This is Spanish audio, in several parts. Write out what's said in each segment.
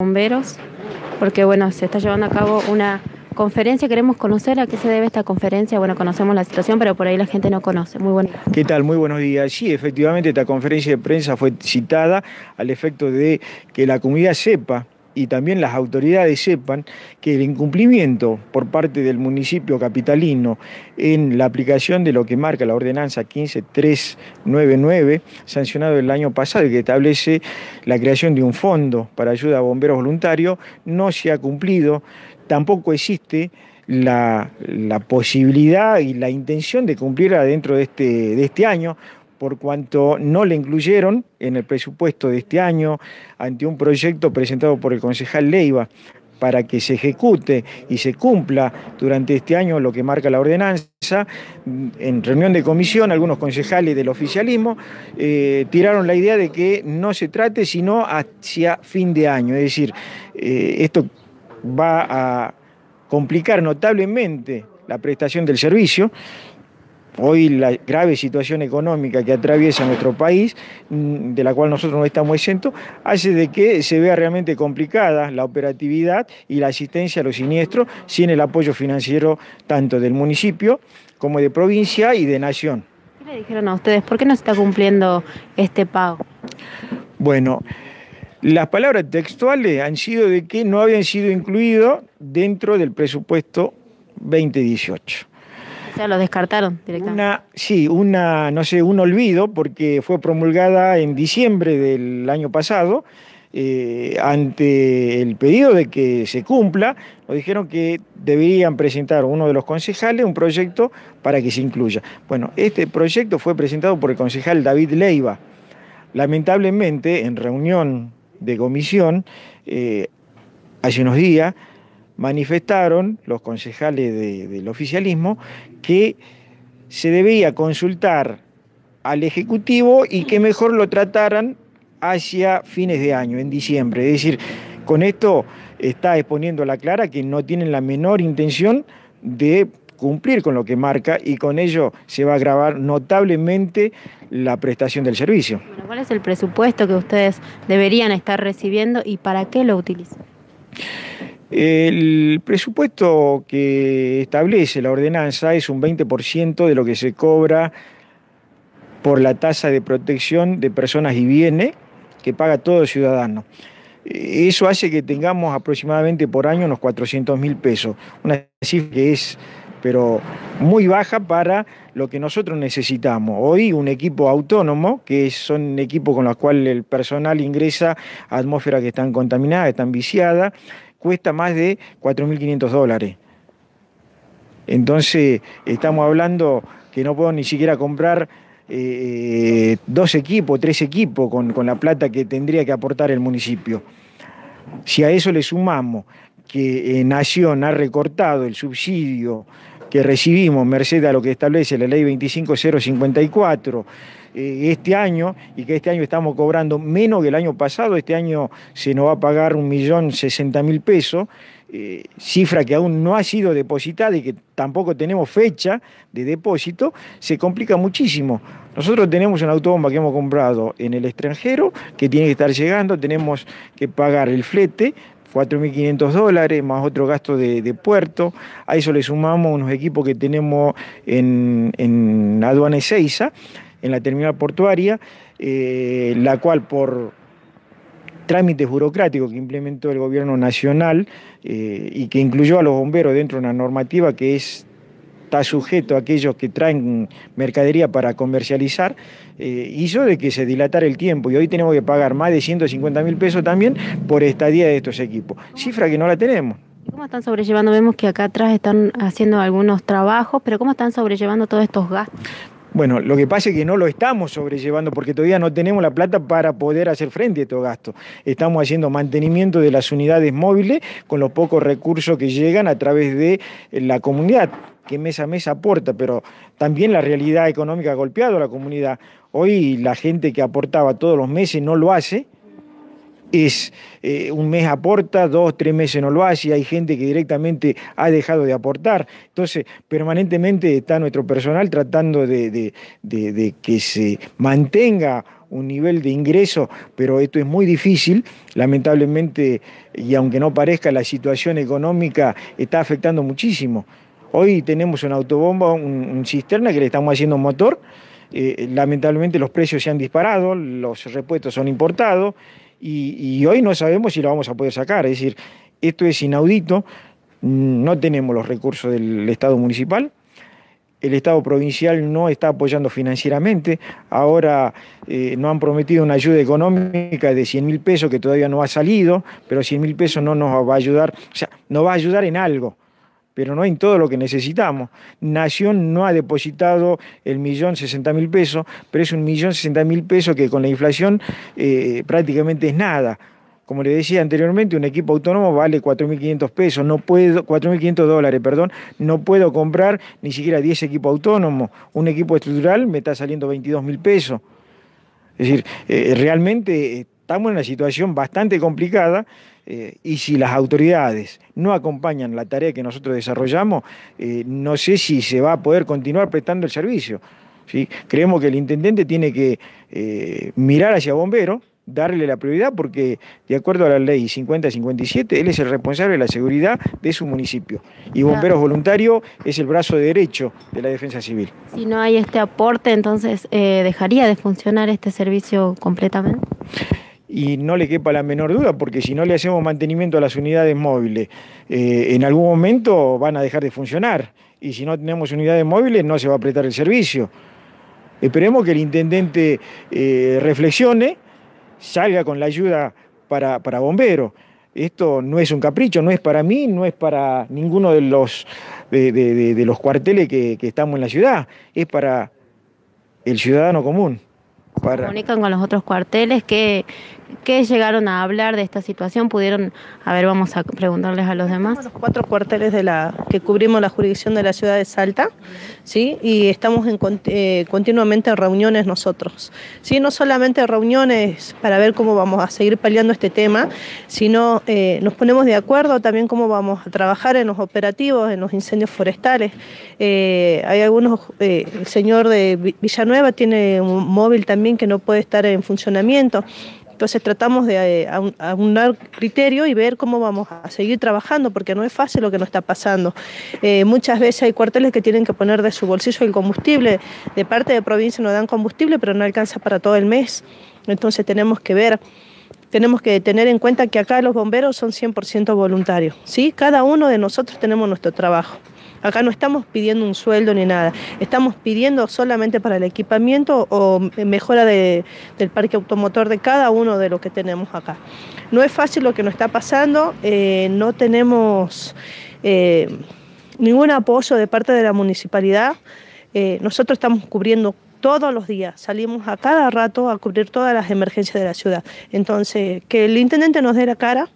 bomberos, porque bueno, se está llevando a cabo una conferencia, queremos conocer a qué se debe esta conferencia, bueno, conocemos la situación, pero por ahí la gente no conoce. Muy bueno. ¿Qué tal? Muy buenos días. Sí, efectivamente esta conferencia de prensa fue citada al efecto de que la comunidad sepa y también las autoridades sepan que el incumplimiento por parte del municipio capitalino en la aplicación de lo que marca la ordenanza 15399, sancionado el año pasado y que establece la creación de un fondo para ayuda a bomberos voluntarios, no se ha cumplido, tampoco existe la, posibilidad y la intención de cumplir dentro de este, de este año, por cuanto no le incluyeron en el presupuesto de este año ante un proyecto presentado por el concejal Leiva para que se ejecute y se cumpla durante este año lo que marca la ordenanza. En reunión de comisión, algunos concejales del oficialismo eh, tiraron la idea de que no se trate sino hacia fin de año. Es decir, eh, esto va a complicar notablemente la prestación del servicio hoy la grave situación económica que atraviesa nuestro país, mm, de la cual nosotros no estamos exentos, hace de que se vea realmente complicada la operatividad y la asistencia a los siniestros sin el apoyo financiero tanto del municipio como de provincia y de nación. ¿Qué le dijeron a ustedes? ¿Por qué no se está cumpliendo este pago? Bueno, las palabras textuales han sido de que no habían sido incluidos dentro del presupuesto 2018. O lo descartaron directamente. Sí, una, no sé, un olvido, porque fue promulgada en diciembre del año pasado. Eh, ante el pedido de que se cumpla, nos dijeron que deberían presentar uno de los concejales un proyecto para que se incluya. Bueno, este proyecto fue presentado por el concejal David Leiva. Lamentablemente, en reunión de comisión, eh, hace unos días, manifestaron los concejales del oficialismo que se debía consultar al Ejecutivo y que mejor lo trataran hacia fines de año, en diciembre. Es decir, con esto está exponiendo a la clara que no tienen la menor intención de cumplir con lo que marca y con ello se va a agravar notablemente la prestación del servicio. ¿Cuál es el presupuesto que ustedes deberían estar recibiendo y para qué lo utilizan? El presupuesto que establece la ordenanza es un 20% de lo que se cobra por la tasa de protección de personas y bienes que paga todo ciudadano. Eso hace que tengamos aproximadamente por año unos 400 mil pesos, una cifra que es pero muy baja para lo que nosotros necesitamos. Hoy un equipo autónomo, que son equipos con los cuales el personal ingresa a atmósferas que están contaminadas, están viciadas, cuesta más de 4.500 dólares. Entonces, estamos hablando que no puedo ni siquiera comprar eh, dos equipos, tres equipos con, con la plata que tendría que aportar el municipio. Si a eso le sumamos que eh, Nación ha recortado el subsidio que recibimos merced a lo que establece la ley 25054 eh, este año y que este año estamos cobrando menos que el año pasado, este año se nos va a pagar un millón sesenta mil pesos, eh, cifra que aún no ha sido depositada y que tampoco tenemos fecha de depósito, se complica muchísimo. Nosotros tenemos una autobomba que hemos comprado en el extranjero, que tiene que estar llegando, tenemos que pagar el flete, 4.500 dólares, más otro gasto de, puerto. A eso le sumamos unos equipos que tenemos en, en aduana Ezeiza, en la terminal portuaria, eh, la cual por trámites burocráticos que implementó el gobierno nacional eh, y que incluyó a los bomberos dentro de una normativa que es está sujeto a aquellos que traen mercadería para comercializar, eh, hizo de que se dilatara el tiempo y hoy tenemos que pagar más de 150 mil pesos también por estadía de estos equipos, cifra que no la tenemos. ¿Cómo están sobrellevando? Vemos que acá atrás están haciendo algunos trabajos, pero ¿cómo están sobrellevando todos estos gastos? Bueno, lo que pasa es que no lo estamos sobrellevando porque todavía no tenemos la plata para poder hacer frente a estos gastos. Estamos haciendo mantenimiento de las unidades móviles con los pocos recursos que llegan a través de la comunidad que mes a mes aporta, pero también la realidad económica ha golpeado a la comunidad. Hoy la gente que aportaba todos los meses no lo hace es eh, un mes aporta, dos, tres meses no lo hace, hay gente que directamente ha dejado de aportar. Entonces, permanentemente está nuestro personal tratando de, que se mantenga un nivel de ingreso, pero esto es muy difícil, lamentablemente, y aunque no parezca, la situación económica está afectando muchísimo. Hoy tenemos una autobomba, un, cisterna que le estamos haciendo motor, eh, lamentablemente los precios se han disparado, los repuestos son importados y, y hoy no sabemos si lo vamos a poder sacar, es decir, esto es inaudito, no tenemos los recursos del Estado municipal, el Estado provincial no está apoyando financieramente, ahora eh, nos han prometido una ayuda económica de 100 mil pesos que todavía no ha salido, pero 100 mil pesos no nos va a ayudar, o sea, nos va a ayudar en algo, pero no en todo lo que necesitamos. Nación no ha depositado el millón sesenta mil pesos, pero es un millón sesenta mil pesos que con la inflación eh, prácticamente es nada. Como le decía anteriormente, un equipo autónomo vale 4.500 pesos, no puedo, 4.500 dólares, perdón, no puedo comprar ni siquiera 10 equipos autónomos. Un equipo estructural me está saliendo 22.000 pesos. Es decir, eh, realmente estamos en una situación bastante complicada eh, y si las autoridades no acompañan la tarea que nosotros desarrollamos, eh, no sé si se va a poder continuar prestando el servicio. ¿sí? Creemos que el intendente tiene que mirar hacia bomberos darle la prioridad porque de acuerdo a la ley 5057 él es el responsable de la seguridad de su municipio y Bomberos Voluntarios es el brazo derecho de la defensa civil. Si no hay este aporte entonces eh, dejaría de funcionar este servicio completamente. Y no le quepa la menor duda, porque si no le hacemos mantenimiento a las unidades móviles, eh, en algún momento van a dejar de funcionar. Y si no tenemos unidades móviles, no se va a apretar el servicio. Esperemos que el intendente eh, reflexione salga con la ayuda para, bomberos. Esto no es un capricho, no es para mí, no es para ninguno de los, de, los cuarteles que, que estamos en la ciudad, es para el ciudadano común. Para... comunican con los otros cuarteles que ¿Qué llegaron a hablar de esta situación? ¿Pudieron, a ver, vamos a preguntarles a los demás? Los cuatro cuarteles de la que cubrimos la jurisdicción de la ciudad de Salta, ¿sí? Y estamos en, eh, continuamente en reuniones nosotros, ¿sí? No solamente reuniones para ver cómo vamos a seguir peleando este tema, sino eh, nos ponemos de acuerdo también cómo vamos a trabajar en los operativos, en los incendios forestales. Eh, hay algunos, el señor de Villanueva tiene un móvil también que no puede estar en funcionamiento. Entonces tratamos de eh, aunar criterio y ver cómo vamos a seguir trabajando, porque no es fácil lo que nos está pasando. Eh, muchas veces hay cuarteles que tienen que poner de su bolsillo el combustible. De parte de provincia nos dan combustible, pero no alcanza para todo el mes. Entonces tenemos que ver tenemos que tener en cuenta que acá los bomberos son 100% voluntarios, ¿sí? Cada uno de nosotros tenemos nuestro trabajo. Acá no estamos pidiendo un sueldo ni nada, estamos pidiendo solamente para el equipamiento o mejora del parque automotor de cada uno de los que tenemos acá. No es fácil lo que nos está pasando, eh, no tenemos eh, ningún apoyo de parte de la municipalidad. Eh, nosotros estamos cubriendo todos los días, salimos a cada rato a cubrir todas las emergencias de la ciudad. Entonces, que el intendente nos dé la cara,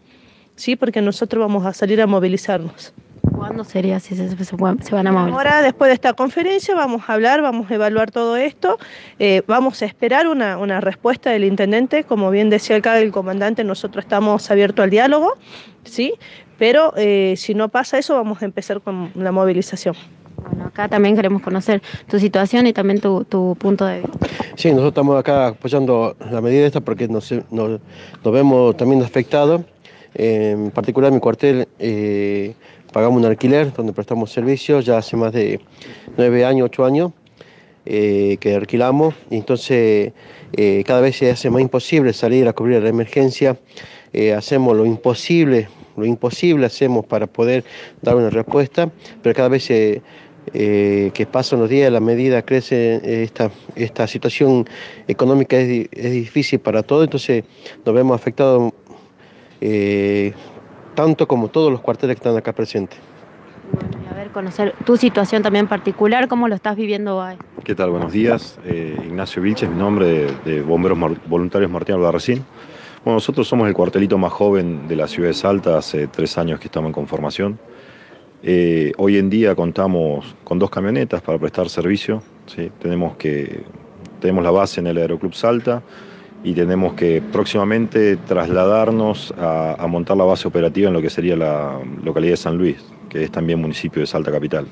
sí, porque nosotros vamos a salir a movilizarnos. ¿Cuándo sería si se, van a mover? Ahora, después de esta conferencia, vamos a hablar, vamos a evaluar todo esto, eh, vamos a esperar una, respuesta del intendente, como bien decía acá el comandante, nosotros estamos abiertos al diálogo, ¿sí? Pero eh, si no pasa eso, vamos a empezar con la movilización. Bueno, acá también queremos conocer tu situación y también tu, punto de vista. Sí, nosotros estamos acá apoyando la medida esta porque nos, nos, vemos también afectados. En particular mi cuartel eh, pagamos un alquiler donde prestamos servicios ya hace más de nueve años, ocho años eh, que alquilamos. Y entonces eh, cada vez se hace más imposible salir a cubrir la emergencia, hacemos lo imposible, lo imposible hacemos para poder dar una respuesta, pero cada vez que pasan los días, la medida crece, esta, esta situación económica es, es difícil para todos, entonces nos vemos afectados tanto como todos los cuarteles que están acá presentes. a ver, conocer tu situación también particular, ¿cómo lo estás viviendo hoy? ¿Qué tal? Buenos días. Eh, Ignacio Vilches, mi nombre de, Bomberos Voluntarios Martín Albarracín. Bueno, nosotros somos el cuartelito más joven de la ciudad de Salta, hace tres años que estamos en conformación. Eh, hoy en día contamos con dos camionetas para prestar servicio. ¿sí? Tenemos, que, tenemos la base en el Aeroclub Salta, y tenemos que próximamente trasladarnos a, montar la base operativa en lo que sería la localidad de San Luis, que es también municipio de Salta Capital.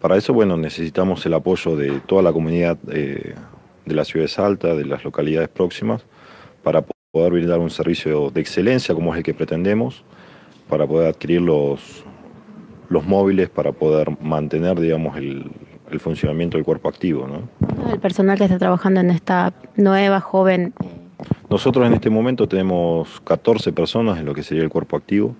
Para eso, bueno, necesitamos el apoyo de toda la comunidad eh, de la ciudad de Salta, de las localidades próximas, para poder brindar un servicio de excelencia como es el que pretendemos, para poder adquirir los, los móviles, para poder mantener, digamos, el, el funcionamiento del cuerpo activo. ¿no? El personal que está trabajando en esta nueva, joven. Nosotros en este momento tenemos 14 personas en lo que sería el cuerpo activo,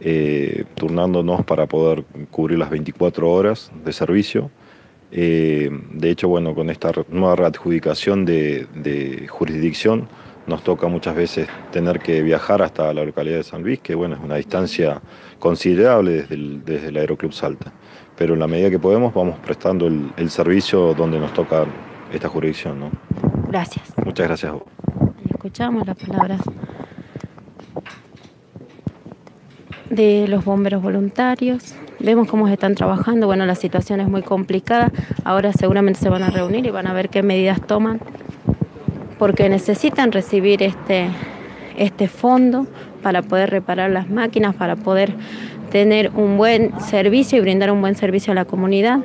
eh, turnándonos para poder cubrir las 24 horas de servicio. Eh, de hecho, bueno, con esta nueva readjudicación de, de, jurisdicción, nos toca muchas veces tener que viajar hasta la localidad de San Luis, que bueno, es una distancia considerable desde el, desde el Aeroclub Salta pero en la medida que podemos vamos prestando el, el servicio donde nos toca esta jurisdicción. ¿no? Gracias. Muchas gracias a vos. Escuchamos las palabras de los bomberos voluntarios. Vemos cómo están trabajando. Bueno, la situación es muy complicada. Ahora seguramente se van a reunir y van a ver qué medidas toman, porque necesitan recibir este, este fondo para poder reparar las máquinas, para poder tener un buen servicio y brindar un buen servicio a la comunidad.